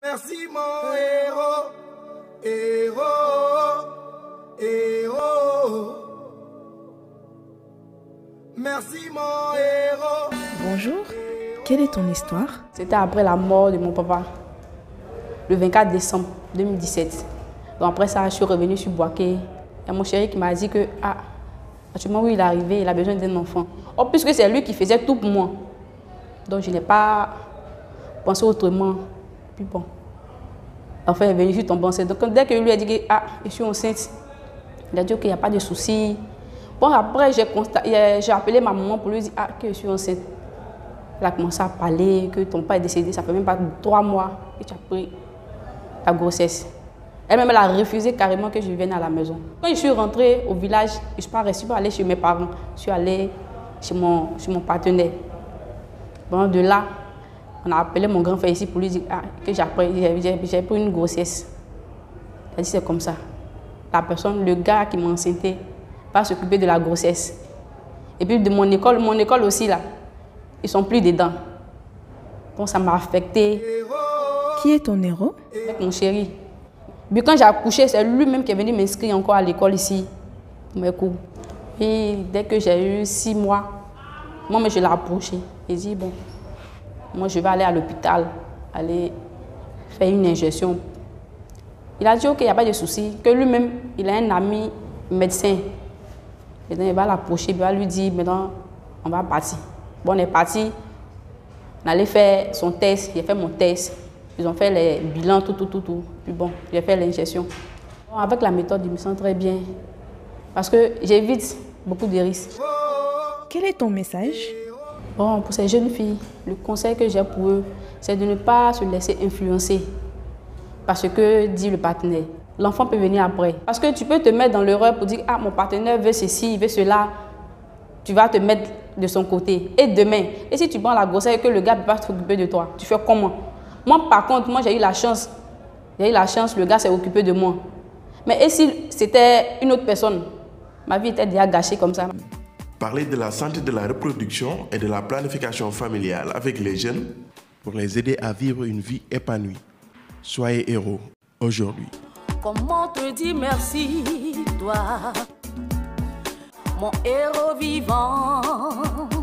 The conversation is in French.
Merci mon héros, héros, héros. Merci mon héros. Bonjour, quelle est ton histoire? C'était après la mort de mon papa, le 24 décembre 2017. Donc après ça, je suis revenue sur Boaké. Il y a mon chéri qui m'a dit que, ah, actuellement où il est arrivé, il a besoin d'un enfant. Oh, puisque c'est lui qui faisait tout pour moi. Donc je n'ai pas pensé autrement. Puis bon, enfin, il est venu, je suis tombée enceinte. Donc dès que lui a dit que, ah, je suis enceinte, il a dit qu'il n'y a pas de souci. Bon, après, j'ai appelé ma maman pour lui dire ah, que je suis enceinte. Elle a commencé à parler, que ton père est décédé, ça fait même pas trois mois que tu as pris la grossesse. Elle-même, elle a refusé carrément que je vienne à la maison. Quand je suis rentrée au village, je ne suis pas restée, aller chez mes parents. Je suis allée chez mon, chez mon partenaire. Bon, de là, on a appelé mon grand frère ici pour lui dire ah, que j'ai pris une grossesse. Elle a dit c'est comme ça. La personne, le gars qui enceinté, va s'occuper de la grossesse. Et puis de mon école, mon école aussi là, ils sont plus dedans. Donc ça m'a affecté. Qui est ton héros? Avec mon chéri. Puis quand j'ai accouché, c'est lui-même qui est venu m'inscrire encore à l'école ici, pour mes cours. Et dès que j'ai eu six mois, moi, je l'ai approché. Il dit, bon, moi, je vais aller à l'hôpital, aller faire une injection. Il a dit, ok, il n'y a pas de souci, que lui-même, il a un ami médecin. Il va l'approcher, il va lui dire, maintenant, on va partir. Bon, on est parti. On allait faire son test, j'ai fait mon test. Ils ont fait les bilans, tout, tout, tout, tout. Puis bon, j'ai fait l'injection. avec la méthode, je me sens très bien. Parce que j'évite beaucoup de risques. Quel est ton message? Bon, pour ces jeunes filles, le conseil que j'ai pour eux, c'est de ne pas se laisser influencer parce que dit le partenaire. L'enfant peut venir après. Parce que tu peux te mettre dans l'erreur pour dire, ah, mon partenaire veut ceci, il veut cela. Tu vas te mettre de son côté. Et demain, et si tu prends la grossesse et que le gars ne peut pas s'occuper de toi, tu fais comment? Moi, par contre, moi, j'ai eu la chance. J'ai eu la chance, le gars s'est occupé de moi. Mais et si c'était une autre personne? Ma vie était déjà gâchée comme ça. Parler de la santé de la reproduction et de la planification familiale avec les jeunes pour les aider à vivre une vie épanouie. Soyez héros aujourd'hui. Comment te dire merci, toi, mon héros vivant?